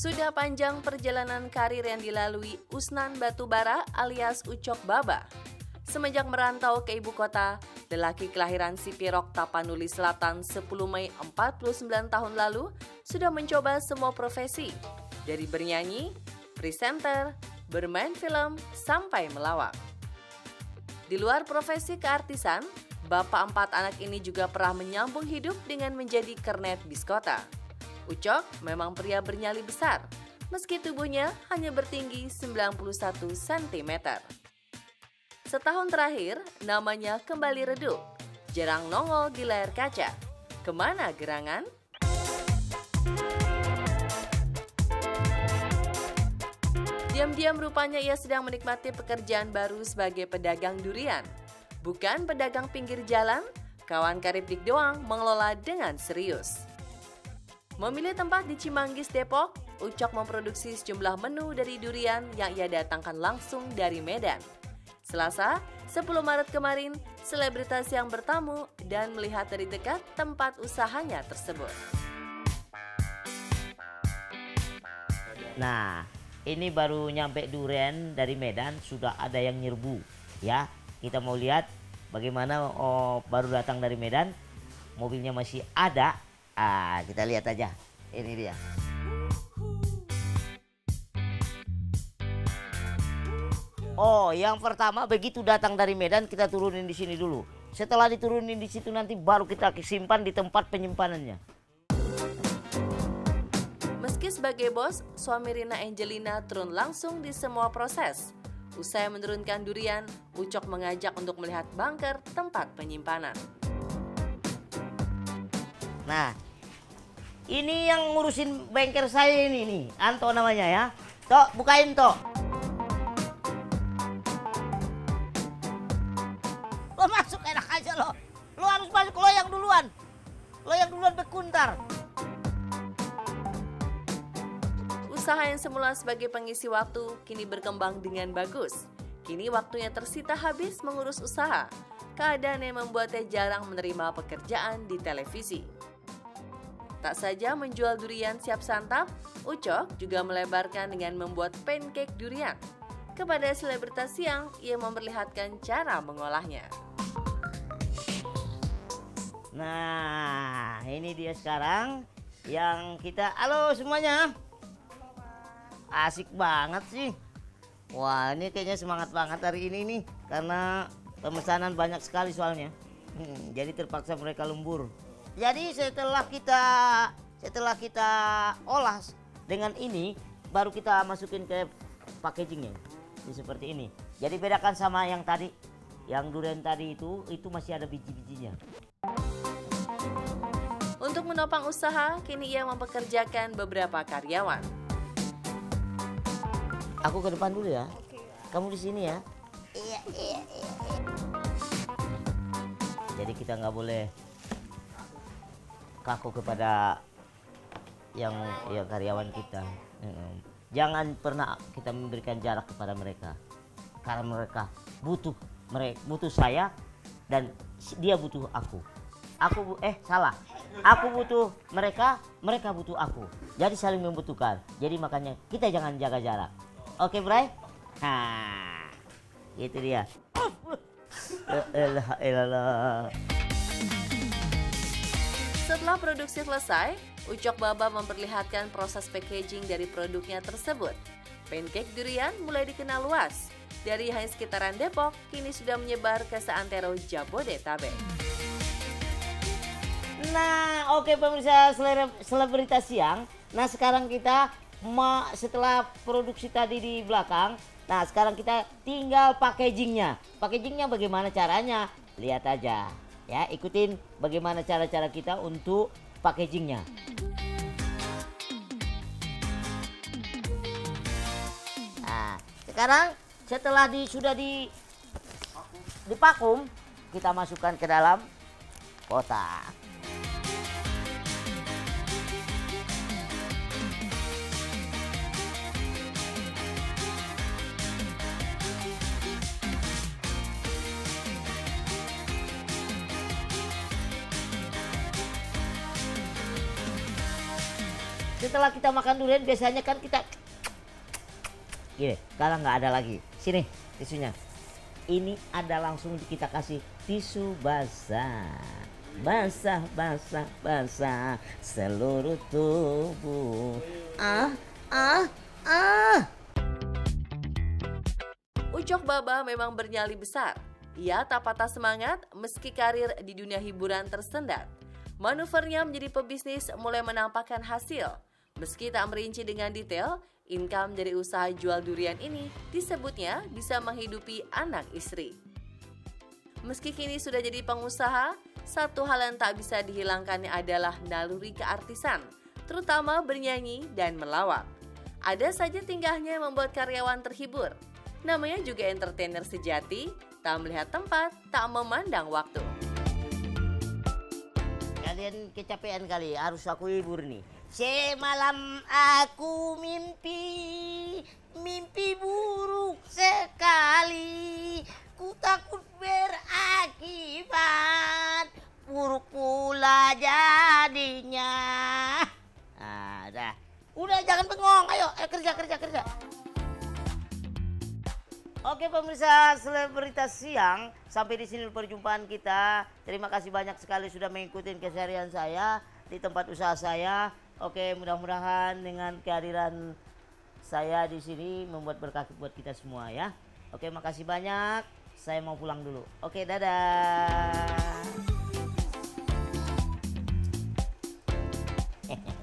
Sudah panjang perjalanan karir yang dilalui Usnan Batubara alias Ucok Baba. Semenjak merantau ke ibu kota, lelaki kelahiran Sipirok Tapanuli Selatan 10 Mei 49 tahun lalu sudah mencoba semua profesi, dari bernyanyi, presenter, bermain film, sampai melawak. Di luar profesi keartisan, bapak empat anak ini juga pernah menyambung hidup dengan menjadi kernet biskota. Ucok memang pria bernyali besar, meski tubuhnya hanya bertinggi 91 cm. Setahun terakhir, namanya kembali redup. Jarang nongol di layar kaca. Ke mana gerangan? Diam-diam rupanya ia sedang menikmati pekerjaan baru sebagai pedagang durian. Bukan pedagang pinggir jalan, kawan karib dik doang mengelola dengan serius. Memilih tempat di Cimanggis, Depok, Ucok memproduksi sejumlah menu dari durian yang ia datangkan langsung dari Medan. Selasa, 10 Maret kemarin, selebritas yang bertamu dan melihat dari dekat tempat usahanya tersebut. Nah, ini baru nyampe Duren dari Medan, sudah ada yang nyerbu. Ya, kita mau lihat bagaimana oh, baru datang dari Medan, mobilnya masih ada. Ah, kita lihat aja. Ini dia. Oh, yang pertama begitu datang dari Medan kita turunin di sini dulu. Setelah diturunin di situ nanti baru kita simpan di tempat penyimpanannya. Meski sebagai bos, suami Rina Angelina turun langsung di semua proses. Usai menurunkan durian, Ucok mengajak untuk melihat bunker tempat penyimpanan. Nah, ini yang ngurusin bengkel saya ini nih, Anto namanya ya. Tok, bukain Tok. Lo masuk enak aja lo. Lo harus masuk lo yang duluan. Lo yang duluan bekuntar. Usaha yang semula sebagai pengisi waktu kini berkembang dengan bagus. Kini waktunya tersita habis mengurus usaha. Keadaan yang membuatnya jarang menerima pekerjaan di televisi. Tak saja menjual durian siap santap, Ucok juga melebarkan dengan membuat pancake durian. Kepada selebritas siang, ia memperlihatkan cara mengolahnya. Nah, ini dia sekarang yang kita halo semuanya. Asik banget sih. Wah, ini kayaknya semangat banget hari ini nih karena pemesanan banyak sekali soalnya. Hmm, jadi terpaksa mereka lembur. Jadi setelah kita setelah kita olah dengan ini baru kita masukin ke packagingnya. Ini seperti ini. Jadi bedakan sama yang tadi yang durian tadi itu itu masih ada biji-bijinya. Untuk menopang usaha, kini ia mempekerjakan beberapa karyawan. Aku ke depan dulu ya. Kamu di sini ya. Iya, iya, iya. Jadi kita nggak boleh kaku kepada yang ya karyawan kita. Jangan pernah kita memberikan jarak kepada mereka. Karena mereka butuh mereka butuh saya dan dia butuh aku. Aku eh salah Aku butuh mereka, mereka butuh aku. Jadi saling membutuhkan. Jadi makanya kita jangan jaga jarak. Oke, Bray? Nah, itu dia. Setelah produksi selesai, Ucok Baba memperlihatkan proses packaging dari produknya tersebut. Pancake durian mulai dikenal luas. Dari hanya sekitaran Depok, kini sudah menyebar ke seantero Jabodetabek. Nah, oke okay, pemirsa selebritas siang. Nah, sekarang kita setelah produksi tadi di belakang, nah sekarang kita tinggal packagingnya. Packagingnya bagaimana caranya? Lihat aja, ya ikutin bagaimana cara-cara kita untuk packagingnya. Nah, sekarang setelah di sudah di dipakum, kita masukkan ke dalam kotak. Setelah kita makan durian biasanya kan kita gini kalau nggak ada lagi sini tisunya ini ada langsung kita kasih tisu basah basah basah basah seluruh tubuh ah ah ah Ucok Baba memang bernyali besar. Ia tak patah semangat meski karir di dunia hiburan tersendat. Manuvernya menjadi pebisnis mulai menampakkan hasil. Meski tak merinci dengan detail, income dari usaha jual durian ini disebutnya bisa menghidupi anak istri. Meski kini sudah jadi pengusaha, satu hal yang tak bisa dihilangkannya adalah naluri keartisan, terutama bernyanyi dan melawak. Ada saja tingkahnya yang membuat karyawan terhibur. Namanya juga entertainer sejati, tak melihat tempat, tak memandang waktu kalian kecapean kali harus aku hibur nih semalam aku mimpi mimpi buruk sekali. Ku takut berakibat buruk pula jadinya. Ah dah. Udah jangan bengong. Ayo eh, kerja kerja kerja. Oke pemirsa selebritas siang, sampai di sini perjumpaan kita. Terima kasih banyak sekali sudah mengikuti keseharian saya di tempat usaha saya. Oke, mudah-mudahan dengan kehadiran saya di sini membuat berkah buat kita semua ya. Oke, makasih banyak. Saya mau pulang dulu. Oke, dadah.